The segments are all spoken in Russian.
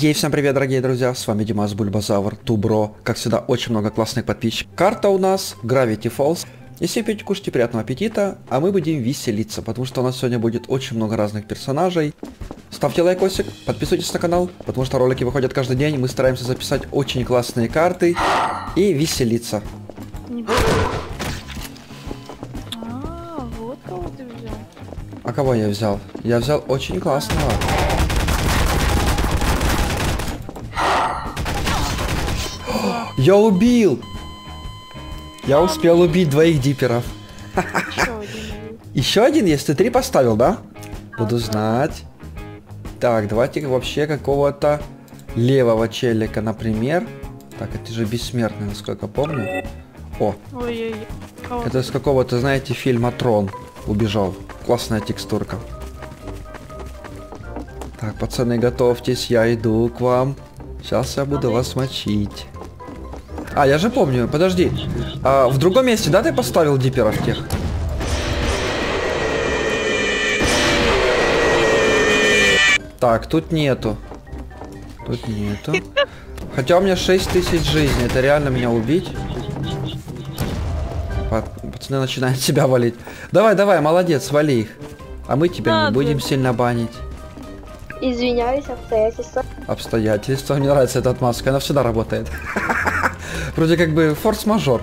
Ей, всем привет, дорогие друзья, с вами Димас Бульбазавр, Тубро. Как всегда, очень много классных подписчиков. Карта у нас Gravity Falls. Если пьете, кушайте, приятного аппетита, а мы будем веселиться, потому что у нас сегодня будет очень много разных персонажей. Ставьте лайкосик, подписывайтесь на канал, потому что ролики выходят каждый день, мы стараемся записать очень классные карты и веселиться. А, вот кого ты взял. А кого я взял? Я взял очень классного. Я убил! Я успел убить двоих диперов. Еще один. Есть? Ты три поставил, да? Буду знать. Так, давайте вообще какого-то левого челика, например. Так, это же бессмертный, насколько помню. О, Ой-ой-ой. Кого это с какого-то, знаете, фильма Трон убежал. Классная текстурка. Так, пацаны, готовьтесь, я иду к вам. Сейчас я буду вас мочить. А, я же помню, подожди. А, в другом месте, да, ты поставил диперов тех? Так, тут нету. Тут нету. Хотя у меня 6 тысяч жизней, это реально меня убить? Па- Пацаны начинают себя валить. Давай, давай, молодец, вали их. А мы тебя не Ладно. будем сильно банить. Извиняюсь, обстоятельства. Обстоятельства. Мне нравится эта отмазка, она всегда работает. Вроде как бы форс-мажор.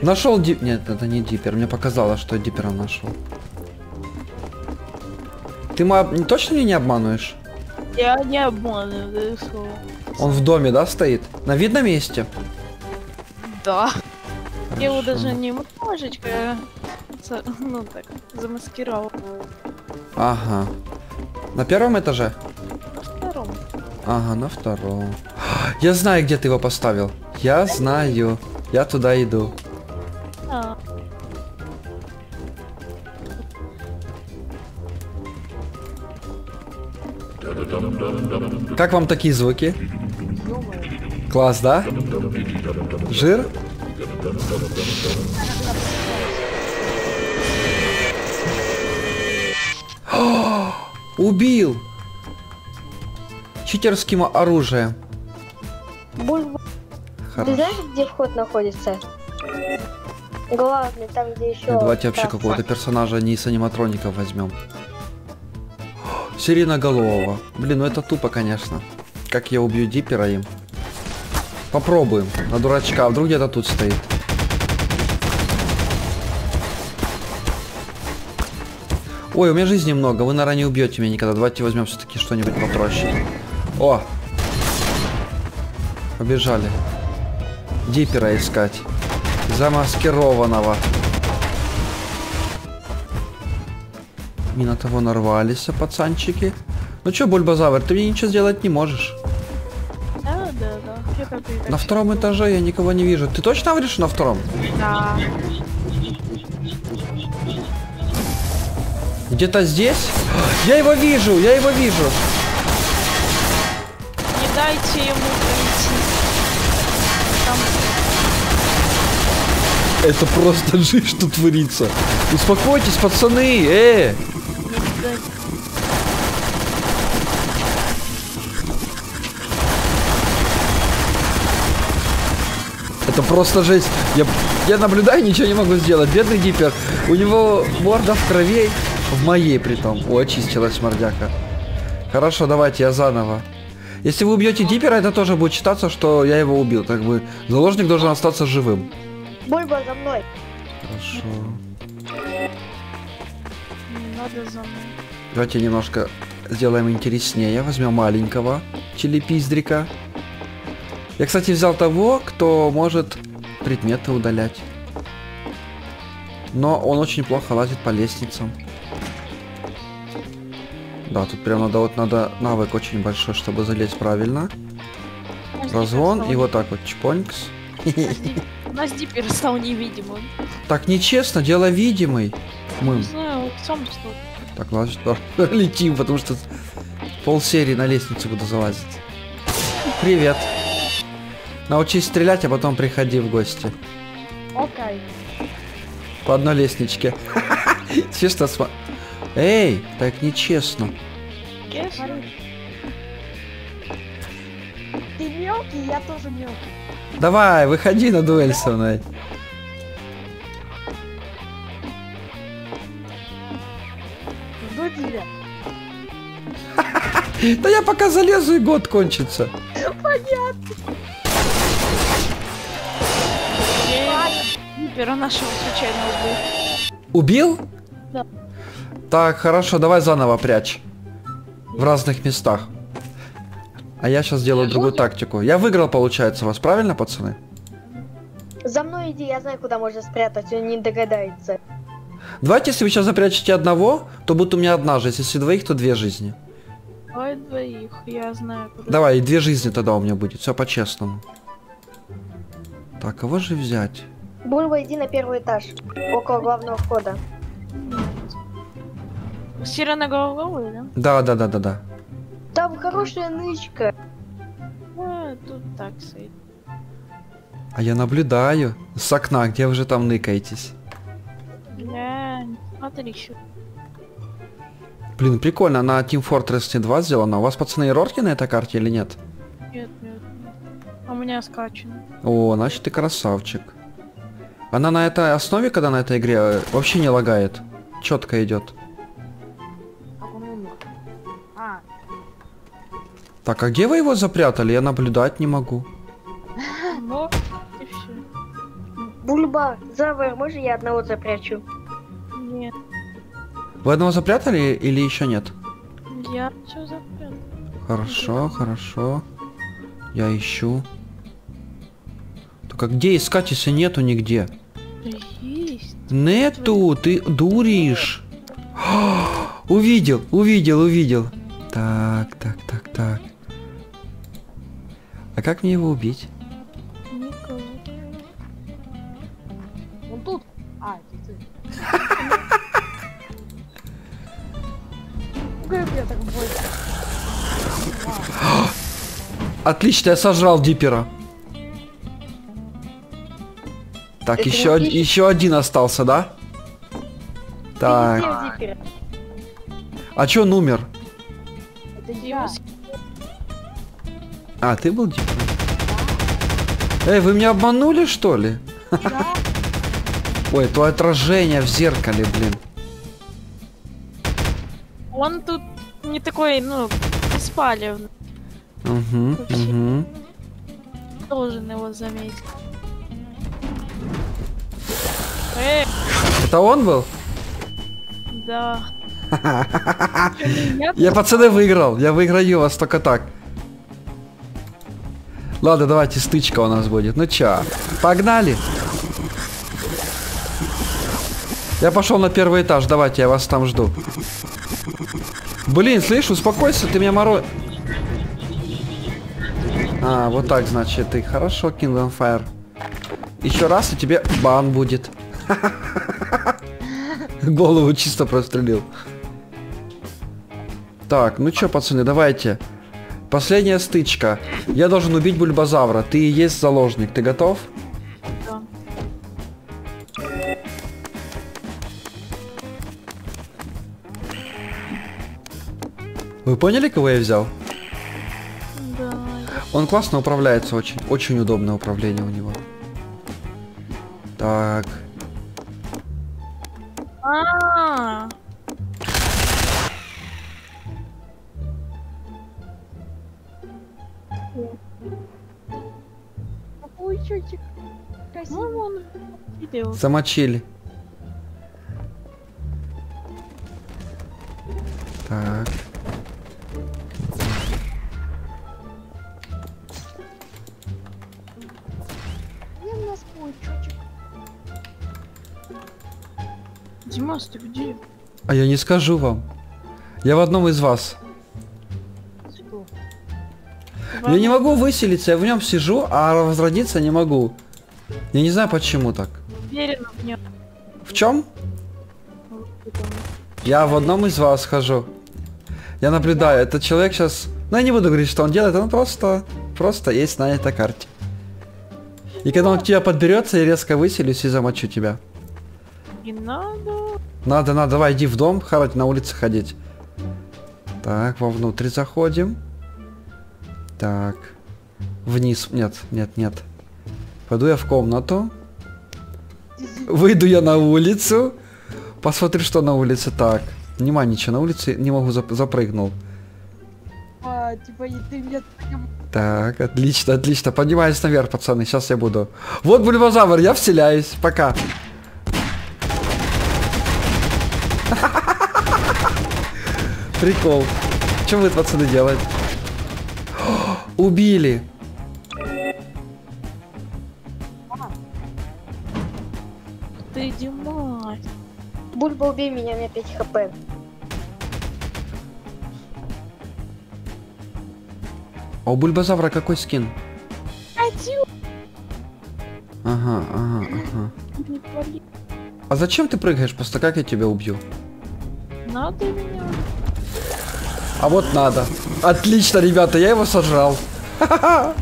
Нашел дип... Нет, это не дипер. Мне показалось, что дипера нашел. Ты ма- точно меня не обманываешь? Я не обманываю, даю слово. Он в доме, да, стоит? На видном месте? Да. Я его Хорошо. даже немножечко, ну так, замаскировал. Ага. На первом этаже? На втором. Ага, на втором. Я знаю, где ты его поставил. Я знаю. Я туда иду. А, Как вам такие звуки? Класс, да? Жир? О, Убил! Читерским оружием. Бульба. Ты знаешь, где вход находится? Главный, там, где еще... Давайте вообще какого-то персонажа не из аниматроников возьмем. Сиреноголового. Блин, ну это тупо, конечно. Как я убью Диппера им? Попробуем. На дурачка. А Вдруг где-то тут стоит. Ой, у меня жизни много. Вы, наверное, не убьете меня никогда. Давайте возьмем все-таки что-нибудь попроще. О! Побежали. Диппера искать. Замаскированного. Не на того нарвались, а, пацанчики. Ну чё, Бульбазавр, ты мне ничего сделать не можешь. да, да, да. На втором этаже я никого не вижу. Ты точно говоришь, на втором? Да. Где-то здесь? Я его вижу, я его вижу. Не дайте ему пройти. Там Это просто жизнь, что творится. Успокойтесь, пацаны, э! Это просто жесть. Я, я наблюдаю, ничего не могу сделать. Бедный Диппер. У него морда в крови. В моей притом. О, очистилась мордяка. Хорошо, давайте я заново. Если вы убьете Диппера, это тоже будет считаться, что я его убил. Так бы заложник должен остаться живым. Бульба за мной. Хорошо. Не надо за мной. Давайте немножко сделаем интереснее. Возьмем маленького челепиздрика. Я, кстати, взял того, кто может предметы удалять. Но он очень плохо лазит по лестницам. Да, тут прям надо вот надо навык очень большой, чтобы залезть правильно. Разгон и вот так вот чпонькс. У нас диппер стал невидимым. Так нечестно, дело видимый. Не Мы знаю, сам что. так ладно, что летим, потому что пол серии на лестницу буду залазить. Привет. Научись стрелять, а потом приходи в гости. Окей. По одной лестничке. Честно сма... Эй, так нечестно. Ты мелкий, я тоже мелкий. Давай, выходи на дуэль со мной. Жду тебя. Да я пока залезу и год кончится. Випера нашего случайно убил. Убил? Да. Так, хорошо, давай заново прячь. В разных местах. А я сейчас сделаю другую тактику. Я выиграл, получается, вас, правильно, пацаны? За мной иди, я знаю, куда можно спрятать, он не догадается. Давайте, если вы сейчас запрячете одного, то будет у меня одна жизнь. Если двоих, то две жизни. Ой, двоих, я знаю куда. Давай, и две жизни тогда у меня будет. Все по-честному. Так, кого же взять? Бульба, иди на первый этаж, около главного входа. Сиреноголовый, да? Да, да, да, да, да. Там хорошая нычка. А, тут так стоит. А я наблюдаю с окна, где вы же там ныкаетесь. Бля, смотри еще. Блин, прикольно, на Team Fortress 2 сделано. У вас, пацаны, рорки на этой карте или нет? Нет, нет, нет. А У меня скачано. О, значит ты красавчик. Она на этой основе, когда на этой игре, э, вообще не лагает. Четко идет. Так, а где вы его запрятали? Я наблюдать не могу. И все. Бульба, Завар, можно я одного запрячу? Нет, Вы одного запрятали или еще нет? я все запрятал. Хорошо, хорошо. Я ищу. Только где искать, если нету нигде? Да есть. Нету, ты дуришь. Увидел, увидел, увидел. Так, так, так, так. А как мне его убить? Никого. он тут. А, это ты. Отлично, я сожрал дипера. Так, Это еще, отлично. еще один остался, да? Так, а чё он умер? Это я. А, ты был дипер? Эй, вы меня обманули, что ли? Да. Ой, то отражение в зеркале, блин. Он тут не такой, ну, беспалевный. Угу, угу. Должен его заметить. Эй, Это он был? да. Я, пацаны, выиграл. Я выиграю вас только так. Ладно, давайте стычка у нас будет. Ну чё, погнали. Я пошел на первый этаж. Давайте, я вас там жду. Блин, слышь, успокойся, ты меня моро... А, вот так, значит, ты. Хорошо, King on Fire. Еще раз, и тебе бан будет. Голову чисто прострелил. Так, ну чё, пацаны, давайте. Последняя стычка. Я должен убить бульбазавра. Ты и есть заложник. Ты готов? Да. Вы поняли, кого я взял? Да. Он классно управляется очень. Очень удобное управление у него. Так. А, ну он видел. Замочили. Так. Где у нас чётик? Димас, ты где? А я не скажу вам. Я в одном из вас. Я не могу выселиться, я в нем сижу, а возродиться не могу. Я не знаю почему так. Уверена в нем. В чем? Я в одном из вас хожу. Я наблюдаю, этот человек сейчас... Ну, я не буду говорить, что он делает, он просто... Просто есть на этой карте. И когда он к тебе подберется, я резко выселюсь и замочу тебя. Не надо. Надо, надо, давай, иди в дом, хавать на улице ходить. Так, вовнутрь заходим. Так. Вниз. Нет, нет, нет. Пойду я в комнату. Выйду я на улицу. Посмотрю, что на улице. Так. Нема ничего на улице. Не могу зап- запрыгнул. А, типа, ты меня. Так, отлично, отлично. Поднимаюсь наверх, пацаны. Сейчас я буду. Вот бульбазавр, я вселяюсь. Пока. Прикол. Что вы, пацаны, делаете? Убили. Ты Димас. Бульба, убей меня, у меня 5 хп. А у бульбазавра какой скин? Один. Ага, ага, ага. А зачем ты прыгаешь? Просто как я тебя убью? Надо меня. А вот надо. Отлично, ребята, я его сожрал.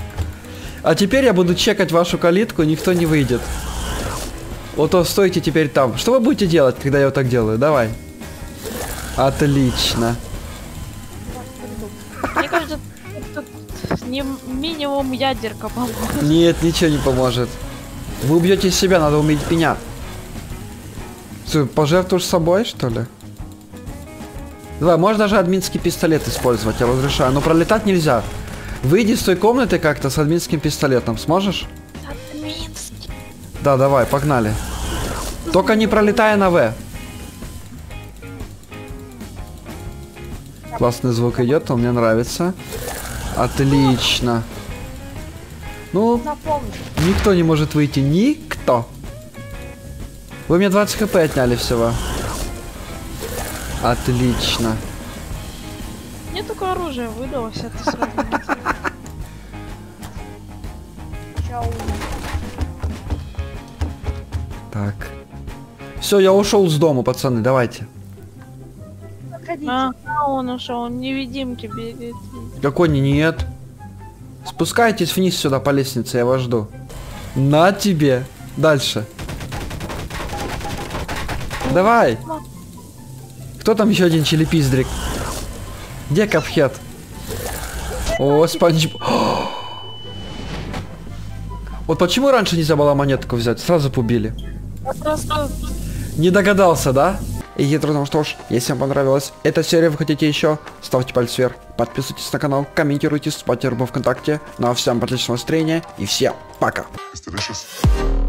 А теперь я буду чекать вашу калитку, никто не выйдет. Вот то стойте теперь там. Что вы будете делать, когда я вот так делаю? Давай. Отлично. Мне кажется, тут не минимум ядерка поможет. Нет, ничего не поможет. Вы убьете себя, надо уметь меня. Ты пожертвуешь собой, что ли? Давай, можно даже админский пистолет использовать, я разрешаю. Но пролетать нельзя. Выйди из той комнаты как-то с админским пистолетом. Сможешь? Да, давай, погнали. Только не пролетая на В. Классный звук идет, он мне нравится. Отлично. Ну, никто не может выйти. Никто. Вы мне 20 хп отняли всего. Отлично. Мне только оружие выдалось, это сразу. Все, я ушел с дома, пацаны, давайте. Заходите. А, а он ушел, он невидимки бегает. Какой не нет? Спускайтесь вниз сюда по лестнице, я вас жду. На тебе. Дальше. Давай. Кто там еще один челепиздрик? Где Капхед? О, спанч... Вот почему раньше нельзя было монетку взять? Сразу побили. Просто Не догадался, да? И хитро, ну что ж, если вам понравилась эта серия, вы хотите еще, ставьте палец вверх, подписывайтесь на канал, комментируйте, ставьте рубу ВКонтакте. Ну а всем отличного настроения и всем пока. Delicious.